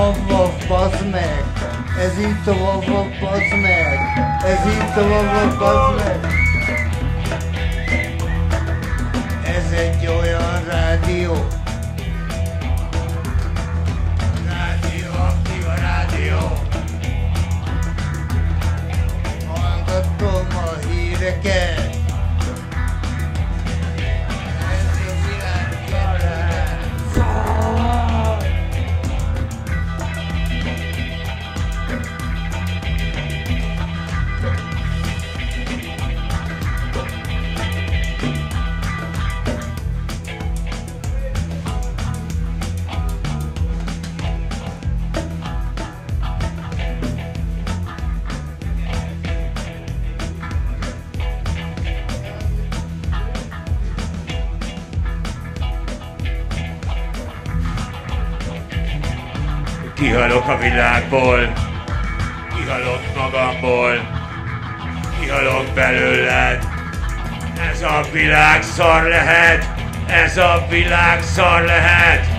A Vav bazd meg! Ez itt a Vav bazd meg! Ez itt a Vav bazd meg! Ez egy olyan! Rádió, Kihalok a világból, kihalok magamból, kihalok belőled. Ez a világ szar lehet, ez a világ szar lehet.